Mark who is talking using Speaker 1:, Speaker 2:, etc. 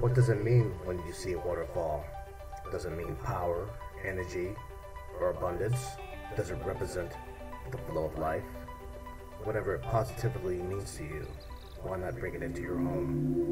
Speaker 1: What does it mean when you see a waterfall? Does it mean power, energy, or abundance? Does it represent the flow of life? Whatever it positively means to you, why not bring it into your home?